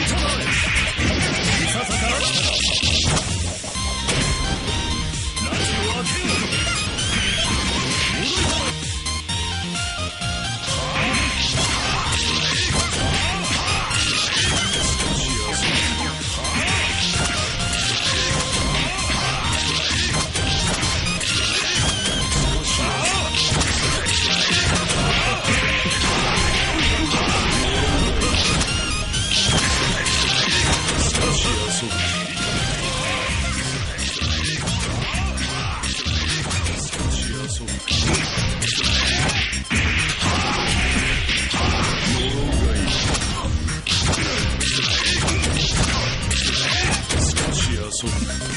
Intolerance! assunto.